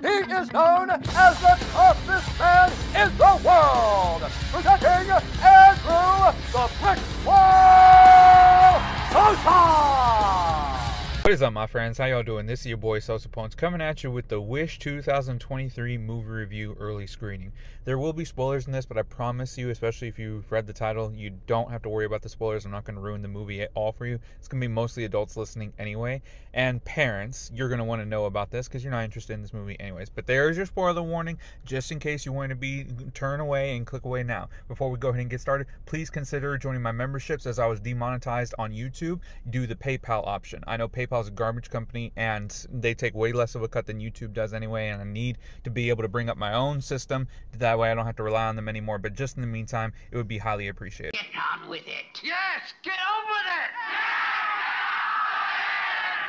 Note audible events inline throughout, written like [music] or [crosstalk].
He is known as the toughest man in the world, presenting Andrew the Brick Wall Sosa! What is up, my friends? How y'all doing? This is your boy Sosapotence coming at you with the Wish 2023 movie review early screening. There will be spoilers in this, but I promise you, especially if you've read the title, you don't have to worry about the spoilers. I'm not going to ruin the movie at all for you. It's going to be mostly adults listening anyway. And parents, you're going to want to know about this because you're not interested in this movie anyways. But there is your spoiler warning, just in case you want to be turn away and click away now. Before we go ahead and get started, please consider joining my memberships as I was demonetized on YouTube. Do the PayPal option. I know PayPal is a garbage company and they take way less of a cut than YouTube does anyway. And I need to be able to bring up my own system. That way I don't have to rely on them anymore. But just in the meantime, it would be highly appreciated. Get on with it. Yes, get on with it!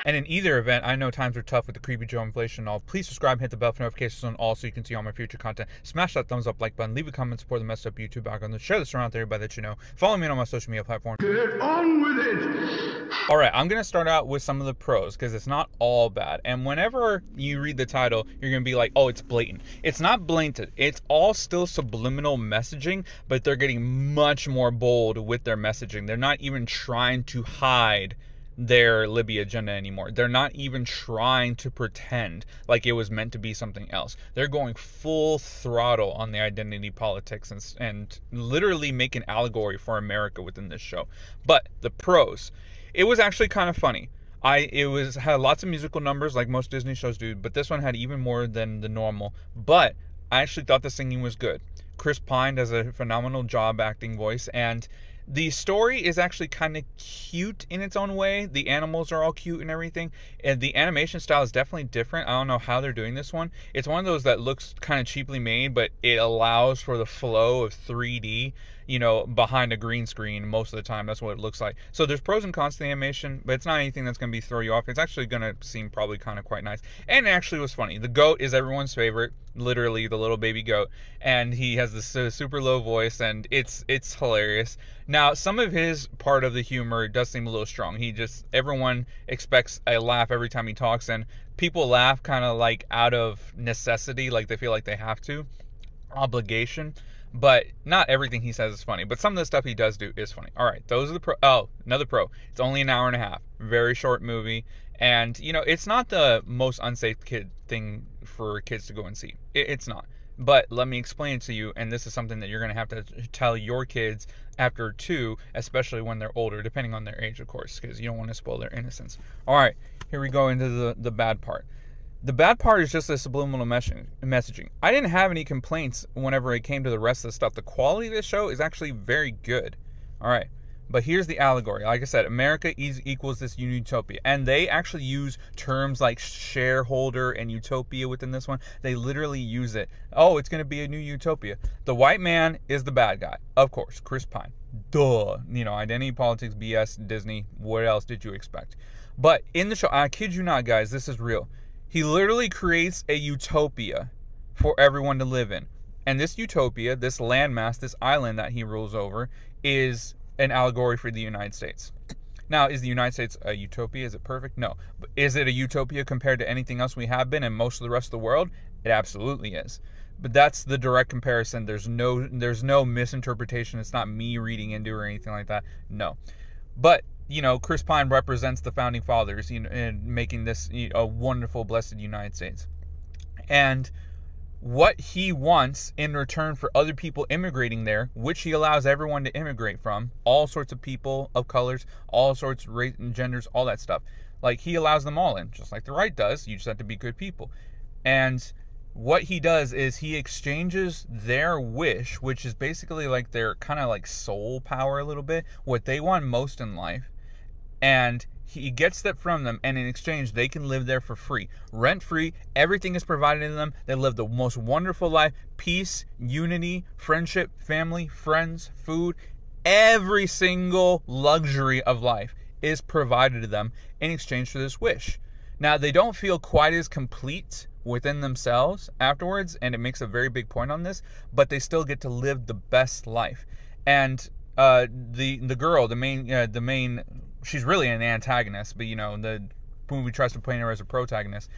And in either event, I know times are tough with the creepy Joe inflation and all. Please subscribe hit the bell for notifications on all so you can see all my future content. Smash that thumbs up like button, leave a comment, support the messed up YouTube algorithm, share this around to everybody that you know. Follow me on my social media platforms. Get on with it! All right, I'm going to start out with some of the pros because it's not all bad. And whenever you read the title, you're going to be like, oh, it's blatant. It's not blatant, it's all still subliminal messaging, but they're getting much more bold with their messaging. They're not even trying to hide their Libya agenda anymore. They're not even trying to pretend like it was meant to be something else. They're going full throttle on the identity politics and, and literally make an allegory for America within this show. But the pros, it was actually kind of funny. I it was had lots of musical numbers like most Disney shows do, but this one had even more than the normal. But I actually thought the singing was good. Chris Pine does a phenomenal job acting voice and the story is actually kind of cute in its own way. The animals are all cute and everything. And the animation style is definitely different. I don't know how they're doing this one. It's one of those that looks kind of cheaply made, but it allows for the flow of 3D, you know, behind a green screen most of the time. That's what it looks like. So there's pros and cons to the animation, but it's not anything that's going to be throw you off. It's actually going to seem probably kind of quite nice. And actually was funny. The goat is everyone's favorite, literally the little baby goat, and he has this uh, super low voice and it's it's hilarious. Now, some of his part of the humor does seem a little strong. He just everyone expects a laugh every time he talks, and people laugh kind of like out of necessity, like they feel like they have to, obligation. But not everything he says is funny. But some of the stuff he does do is funny. All right, those are the pro. Oh, another pro. It's only an hour and a half. Very short movie, and you know it's not the most unsafe kid thing for kids to go and see. It, it's not. But let me explain to you, and this is something that you're going to have to tell your kids after two, especially when they're older, depending on their age, of course, because you don't want to spoil their innocence. All right, here we go into the, the bad part. The bad part is just the subliminal messaging. I didn't have any complaints whenever it came to the rest of the stuff. The quality of this show is actually very good. All right. But here's the allegory. Like I said, America is, equals this utopia. And they actually use terms like shareholder and utopia within this one. They literally use it. Oh, it's going to be a new utopia. The white man is the bad guy. Of course, Chris Pine. Duh. You know, identity politics, BS, Disney. What else did you expect? But in the show, I kid you not, guys, this is real. He literally creates a utopia for everyone to live in. And this utopia, this landmass, this island that he rules over, is an allegory for the United States. Now, is the United States a utopia? Is it perfect? No. But is it a utopia compared to anything else we have been and most of the rest of the world? It absolutely is. But that's the direct comparison. There's no there's no misinterpretation. It's not me reading into or anything like that. No. But you know, Chris Pine represents the founding fathers, you know, in making this a wonderful, blessed United States. And what he wants in return for other people immigrating there, which he allows everyone to immigrate from, all sorts of people of colors, all sorts of race and genders, all that stuff. Like he allows them all in, just like the right does. You just have to be good people. And what he does is he exchanges their wish, which is basically like their kind of like soul power a little bit, what they want most in life, and he gets that from them and in exchange they can live there for free. Rent free everything is provided to them. They live the most wonderful life. Peace unity friendship family friends food. Every single luxury of life is provided to them in exchange for this wish. Now they don't feel quite as complete within themselves afterwards and it makes a very big point on this but they still get to live the best life. And uh, the the girl the main uh, the main she's really an antagonist, but you know, the movie tries to paint her as a protagonist.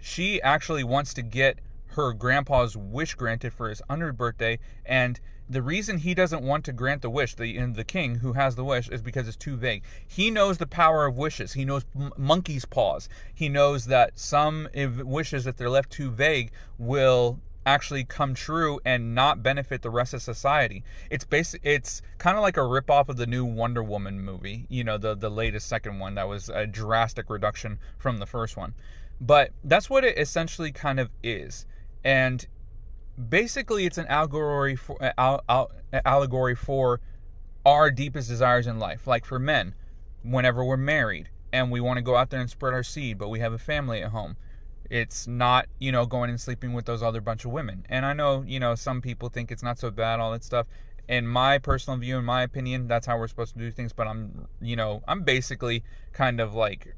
she actually wants to get her grandpa's wish granted for his 100th birthday and the reason he doesn't want to grant the wish the the king who has the wish is because it's too vague. He knows the power of wishes. He knows m- monkey's paws. He knows that some wishes if they're left too vague will actually come true and not benefit the rest of society. It's basic it's kind of like a rip off of the new Wonder Woman movie, you know, the the latest second one that was a drastic reduction from the first one. But that's what it essentially kind of is. And basically it's an allegory for al, al, allegory for our deepest desires in life. Like for men, whenever we're married and we want to go out there and spread our seed, but we have a family at home it's not, you know, going and sleeping with those other bunch of women. And I know, you know, some people think it's not so bad, all that stuff. In my personal view, in my opinion, that's how we're supposed to do things. But I'm, you know, I'm basically kind of like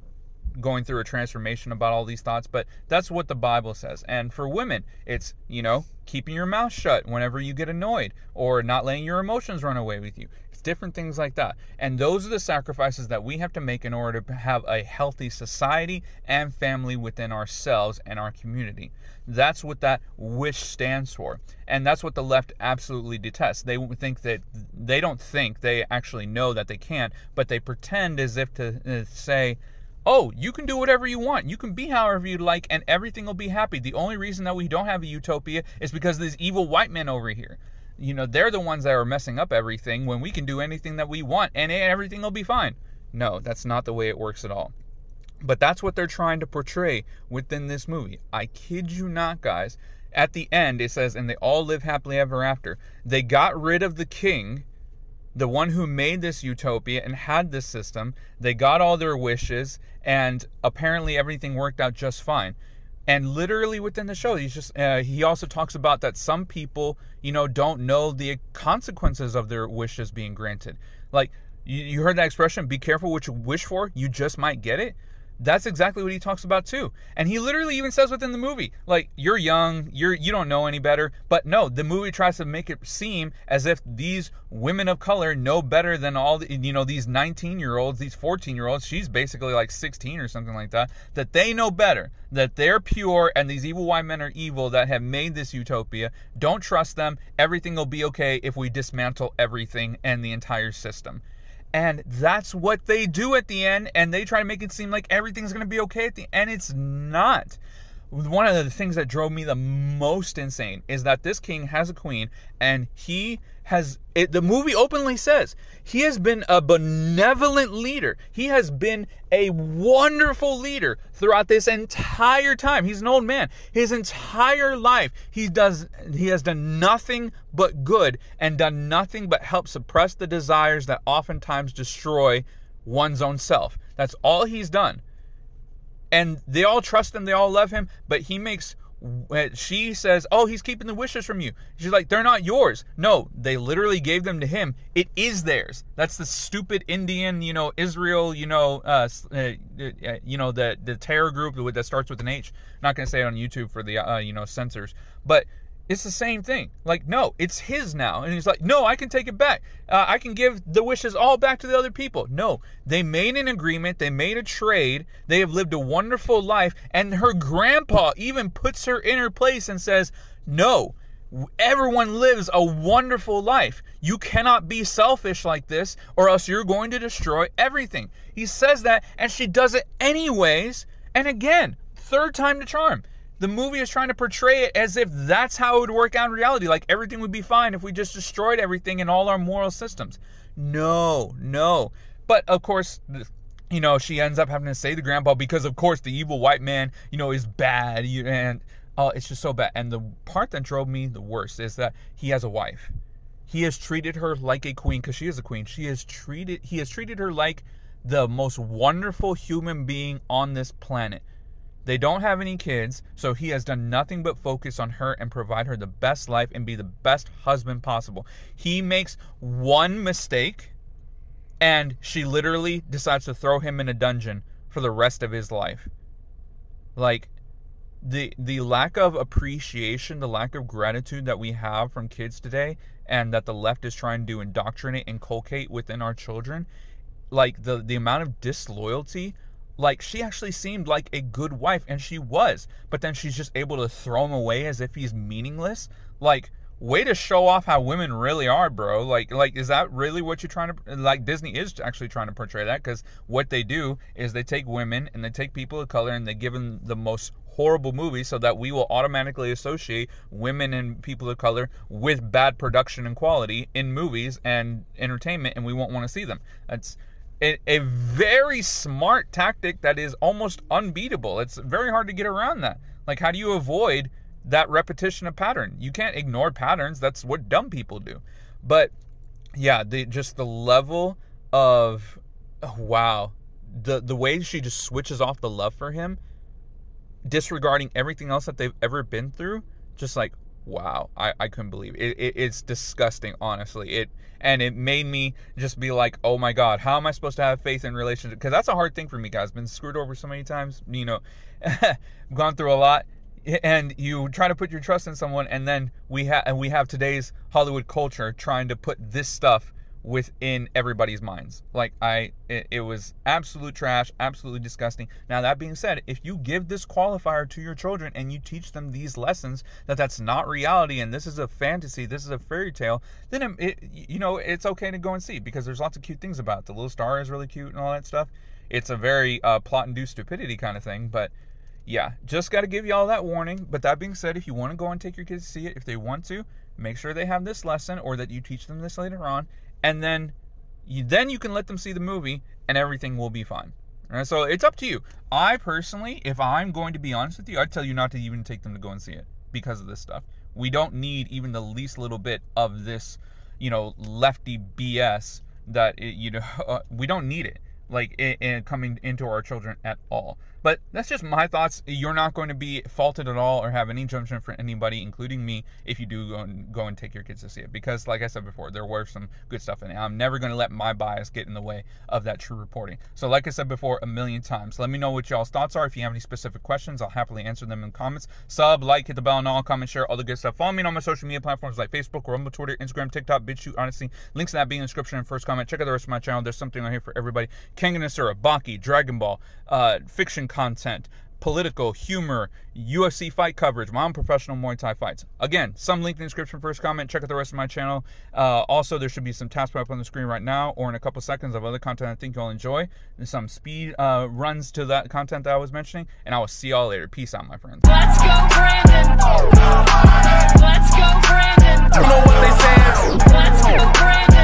going through a transformation about all these thoughts, but that's what the Bible says. And for women, it's, you know, keeping your mouth shut whenever you get annoyed or not letting your emotions run away with you. It's different things like that. And those are the sacrifices that we have to make in order to have a healthy society and family within ourselves and our community. That's what that wish stands for. And that's what the left absolutely detests. They think that they don't think, they actually know that they can't, but they pretend as if to uh, say, oh, you can do whatever you want. You can be however you like, and everything will be happy. The only reason that we don't have a utopia is because these evil white men over here. You know, they're the ones that are messing up everything when we can do anything that we want and everything will be fine. No, that's not the way it works at all. But that's what they're trying to portray within this movie. I kid you not, guys. At the end, it says, and they all live happily ever after. They got rid of the king the one who made this utopia and had this system. They got all their wishes, and apparently everything worked out just fine. And literally within the show, he's just uh, he also talks about that some people, you know, don't know the consequences of their wishes being granted. Like you, you heard that expression, "Be careful what you wish for; you just might get it." That's exactly what he talks about too. And he literally even says within the movie, like, you're young, you're you don't know any better. But no, the movie tries to make it seem as if these women of color know better than all the, you know, these 19 year olds, these 14 year olds, she's basically like 16 or something like that, that they know better, that they're pure and these evil white men are evil that have made this utopia. Don't trust them. Everything will be okay if we dismantle everything and the entire system. And that's what they do at the end. And they try to make it seem like everything's going to be okay at the end. It's not one of the things that drove me the most insane is that this king has a queen and he has it, the movie openly says he has been a benevolent leader. He has been a wonderful leader throughout this entire time. He's an old man. His entire life he does he has done nothing but good and done nothing but help suppress the desires that oftentimes destroy one's own self. That's all he's done and they all trust him, they all love him, but he makes she says, "Oh, he's keeping the wishes from you." She's like, "They're not yours." No, they literally gave them to him. It is theirs. That's the stupid Indian, you know, Israel, you know, uh, uh, uh you know, the the terror group that starts with an H. not gonna say it on YouTube for the uh, you know censors, but it's the same thing. Like, no, it's his now. And he's like, no, I can take it back. Uh, I can give the wishes all back to the other people. No, they made an agreement. They made a trade. They have lived a wonderful life. And her grandpa even puts her in her place and says, no, everyone lives a wonderful life. You cannot be selfish like this, or else you're going to destroy everything. He says that, and she does it anyways. And again, third time to charm the movie is trying to portray it as if that's how it would work out in reality. Like everything would be fine if we just destroyed everything and all our moral systems. No, no. But of course, you know, she ends up having to say the grandpa because, of course, the evil white man, you know, is bad. And oh, it's just so bad. And the part that drove me the worst is that he has a wife. He has treated her like a queen because she is a queen. She has treated he has treated her like the most wonderful human being on this planet. They don't have any kids, so he has done nothing but focus on her and provide her the best life and be the best husband possible. He makes one mistake and she literally decides to throw him in a dungeon for the rest of his life. Like the the lack of appreciation, the lack of gratitude that we have from kids today and that the left is trying to indoctrinate and inculcate within our children, like the the amount of disloyalty like she actually seemed like a good wife and she was but then she's just able to throw him away as if he's meaningless? Like way to show off how women really are bro. Like like is that really what you're trying to like disney is actually trying to portray that because what they do is they take women and they take people of color and they give them the most horrible movies so that we will automatically associate women and people of color with bad production and quality in movies and entertainment and we won't want to see them. That's a, a very smart tactic that is almost unbeatable it's very hard to get around that like how do you avoid that repetition of pattern. You can't ignore patterns. That's what dumb people do. But yeah, the just the level of wow, the the way she just switches off the love for him, disregarding everything else that they've ever been through, just like wow, I, I couldn't believe it. It, it. It's disgusting, honestly. It and it made me just be like, oh my god, how am I supposed to have faith in relationship? Because that's a hard thing for me, guys. Been screwed over so many times. You know, [laughs] gone through a lot and you try to put your trust in someone and then we have and we have today's hollywood culture trying to put this stuff within everybody's minds. Like i it, it, was absolute trash absolutely disgusting. Now that being said if you give this qualifier to your children and you teach them these lessons that that's not reality and this is a fantasy this is a fairy tale then it, you know it's okay to go and see because there's lots of cute things about it. The little star is really cute and all that stuff. It's a very uh, plot induced stupidity kind of thing but yeah, just got to give you all that warning. But that being said, if you want to go and take your kids to see it, if they want to, make sure they have this lesson or that you teach them this later on, and then you then you can let them see the movie, and everything will be fine. So it's up to you. I personally, if I'm going to be honest with you, I'd tell you not to even take them to go and see it because of this stuff. We don't need even the least little bit of this, you know, lefty BS that it, you know uh, [laughs] we don't need it like in coming into our children at all. But that's just my thoughts. You're not going to be faulted at all or have any judgment for anybody, including me, if you do go and go and take your kids to see it. Because, like I said before, there were some good stuff in it. I'm never going to let my bias get in the way of that true reporting. So, like I said before, a million times, let me know what y'all's thoughts are. If you have any specific questions, I'll happily answer them in the comments. Sub, like, hit the bell, and all, comment, share, all the good stuff. Follow me on my social media platforms like Facebook, Rumble, Twitter, Instagram, TikTok, BitChute, honestly. Links to that being in the description and first comment. Check out the rest of my channel. There's something on here for everybody. Kengan Asura, Baki, Dragon Ball, uh, fiction content political, humor, UFC fight coverage, my own professional Muay Thai fights. Again, some link in the description, first comment. Check out the rest of my channel. Uh, also, there should be some tasks up on the screen right now or in a couple seconds of other content I think you'll enjoy. And some speed uh, runs to that content that I was mentioning. And I will see y'all later. Peace out, my friends. Let's go, Brandon. Let's go, Brandon. You know what they say. Let's go, Brandon.